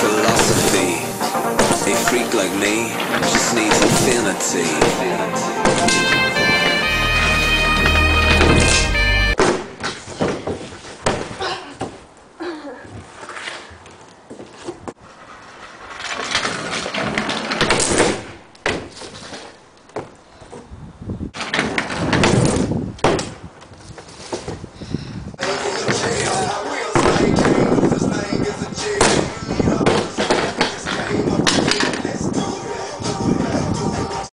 Philosophy. A freak like me just needs infinity.